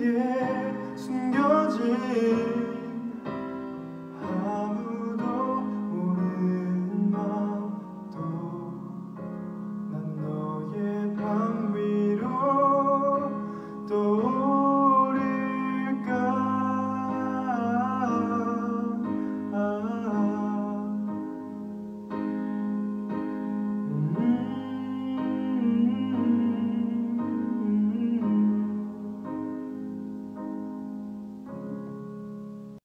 yeah.